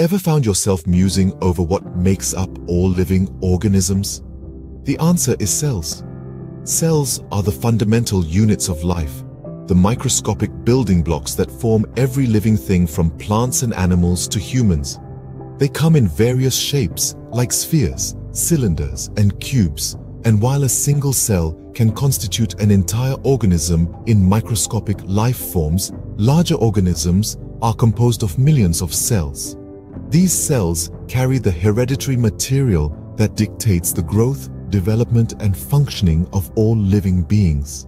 Ever found yourself musing over what makes up all living organisms? The answer is cells. Cells are the fundamental units of life, the microscopic building blocks that form every living thing from plants and animals to humans. They come in various shapes, like spheres, cylinders, and cubes, and while a single cell can constitute an entire organism in microscopic life forms, larger organisms are composed of millions of cells. These cells carry the hereditary material that dictates the growth, development, and functioning of all living beings.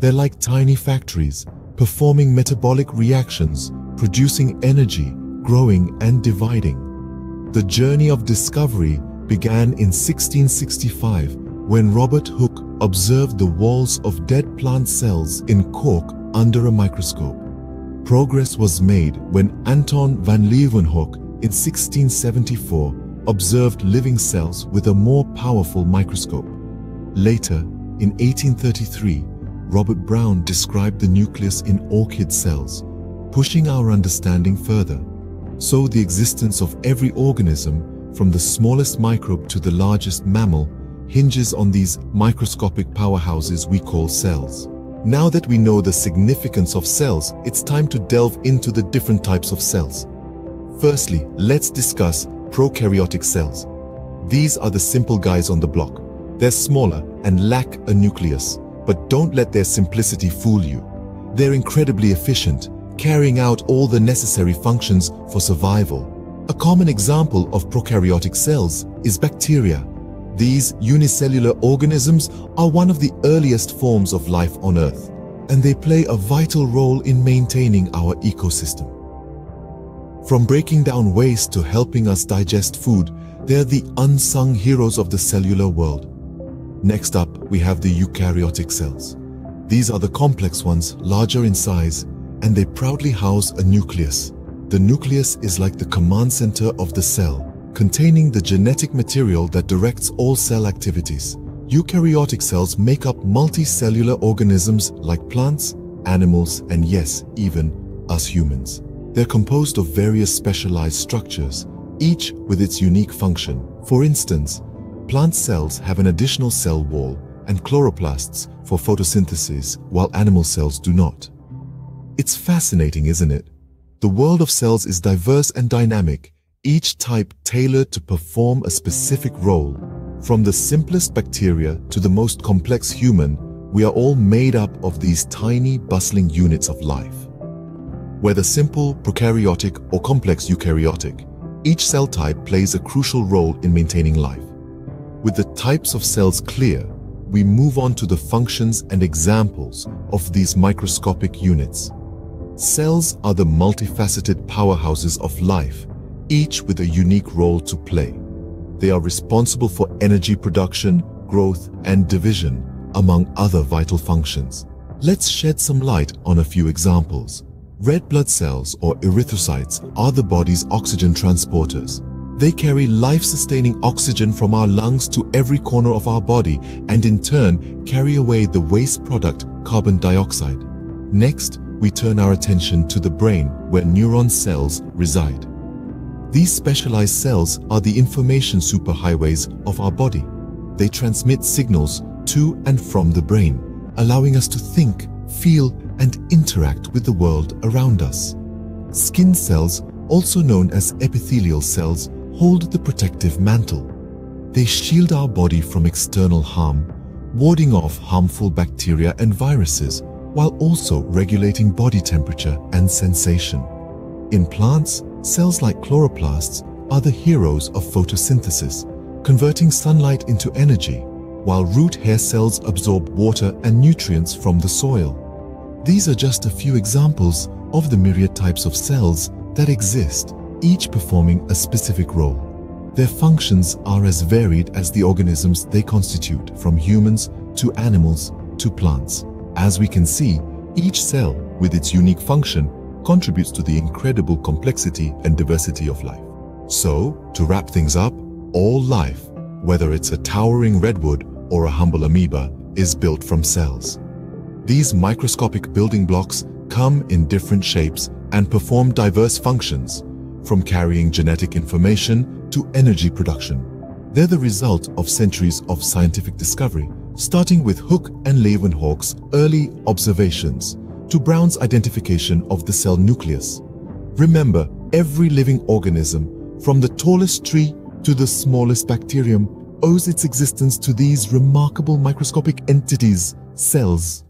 They're like tiny factories, performing metabolic reactions, producing energy, growing and dividing. The journey of discovery began in 1665 when Robert Hooke observed the walls of dead plant cells in cork under a microscope. Progress was made when Anton van Leeuwenhoek in 1674 observed living cells with a more powerful microscope. Later, in 1833, Robert Brown described the nucleus in orchid cells, pushing our understanding further. So the existence of every organism, from the smallest microbe to the largest mammal, hinges on these microscopic powerhouses we call cells. Now that we know the significance of cells, it's time to delve into the different types of cells. Firstly, let's discuss prokaryotic cells. These are the simple guys on the block. They're smaller and lack a nucleus, but don't let their simplicity fool you. They're incredibly efficient, carrying out all the necessary functions for survival. A common example of prokaryotic cells is bacteria. These unicellular organisms are one of the earliest forms of life on Earth, and they play a vital role in maintaining our ecosystem. From breaking down waste to helping us digest food, they're the unsung heroes of the cellular world. Next up, we have the eukaryotic cells. These are the complex ones, larger in size, and they proudly house a nucleus. The nucleus is like the command center of the cell, containing the genetic material that directs all cell activities. Eukaryotic cells make up multicellular organisms like plants, animals, and yes, even us humans. They're composed of various specialized structures, each with its unique function. For instance, plant cells have an additional cell wall and chloroplasts for photosynthesis, while animal cells do not. It's fascinating, isn't it? The world of cells is diverse and dynamic, each type tailored to perform a specific role. From the simplest bacteria to the most complex human, we are all made up of these tiny, bustling units of life. Whether simple, prokaryotic, or complex eukaryotic, each cell type plays a crucial role in maintaining life. With the types of cells clear, we move on to the functions and examples of these microscopic units. Cells are the multifaceted powerhouses of life each with a unique role to play. They are responsible for energy production, growth, and division, among other vital functions. Let's shed some light on a few examples. Red blood cells, or erythrocytes, are the body's oxygen transporters. They carry life-sustaining oxygen from our lungs to every corner of our body and in turn carry away the waste product carbon dioxide. Next, we turn our attention to the brain where neuron cells reside. These specialized cells are the information superhighways of our body. They transmit signals to and from the brain, allowing us to think, feel, and interact with the world around us. Skin cells, also known as epithelial cells, hold the protective mantle. They shield our body from external harm, warding off harmful bacteria and viruses, while also regulating body temperature and sensation. In plants, Cells like chloroplasts are the heroes of photosynthesis, converting sunlight into energy, while root hair cells absorb water and nutrients from the soil. These are just a few examples of the myriad types of cells that exist, each performing a specific role. Their functions are as varied as the organisms they constitute, from humans to animals to plants. As we can see, each cell, with its unique function, contributes to the incredible complexity and diversity of life. So, to wrap things up, all life, whether it's a towering redwood or a humble amoeba, is built from cells. These microscopic building blocks come in different shapes and perform diverse functions, from carrying genetic information to energy production. They're the result of centuries of scientific discovery, starting with Hooke and Leeuwenhoek's early observations to Brown's identification of the cell nucleus. Remember, every living organism, from the tallest tree to the smallest bacterium, owes its existence to these remarkable microscopic entities, cells.